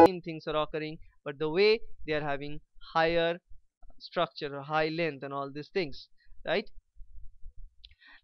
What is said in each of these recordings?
same things are occurring but the way they are having higher structure or high length and all these things right?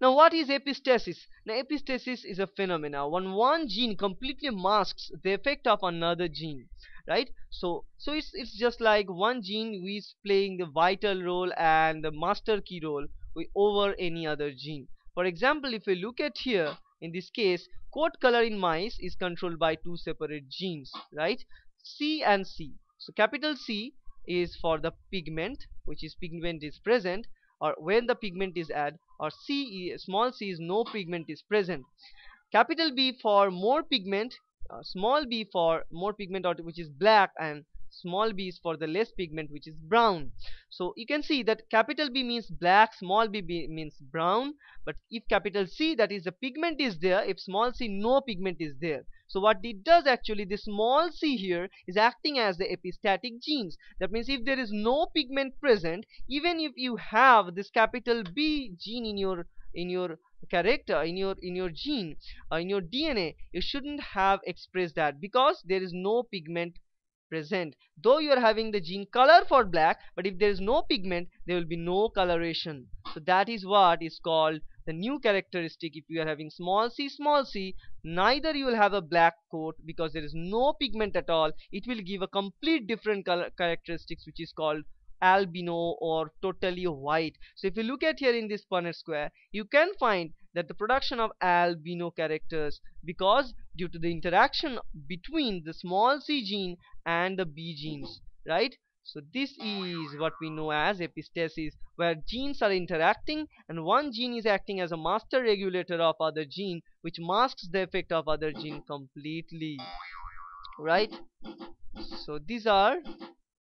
Now what is epistasis? Now epistasis is a phenomena. When one gene completely masks the effect of another gene right? So so it's it's just like one gene is playing the vital role and the master key role over any other gene. For example if we look at here in this case coat color in mice is controlled by two separate genes right c and c. So capital c is for the pigment which is pigment is present or when the pigment is add or c small c is no pigment is present. Capital b for more pigment uh, small b for more pigment or which is black and small b is for the less pigment which is brown. So you can see that capital B means black small b, b means brown. But if capital C that is the pigment is there if small c no pigment is there. So what it does actually the small c here is acting as the epistatic genes. That means if there is no pigment present even if you have this capital B gene in your in your character in your in your gene uh, in your DNA you shouldn't have expressed that because there is no pigment present. Though you are having the gene color for black but if there is no pigment there will be no coloration. So that is what is called the new characteristic. If you are having small c small c neither you will have a black coat because there is no pigment at all. It will give a complete different color characteristics which is called albino or totally white. So if you look at here in this Punnett square you can find that the production of albino characters because due to the interaction between the small c gene and the b genes right? So this is what we know as epistasis where genes are interacting and one gene is acting as a master regulator of other gene which masks the effect of other gene completely right? So these are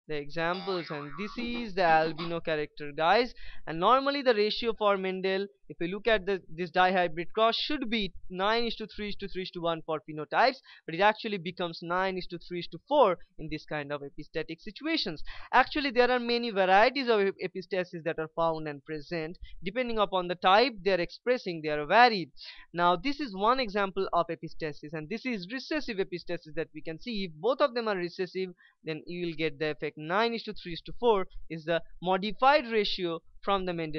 the examples and this is the albino character guys. And normally the ratio for Mendel if we look at the, this dihybrid cross should be 9 is to 3 is to 3 is to 1 for phenotypes but it actually becomes 9 is to 3 is to 4 in this kind of epistatic situations. Actually there are many varieties of epistasis that are found and present. Depending upon the type they are expressing they are varied. Now this is one example of epistasis and this is recessive epistasis that we can see. If both of them are recessive then you will get the effect. 9 is to 3 is to 4 is the modified ratio from the Mendel